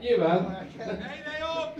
Nyilván. Egyre jobb!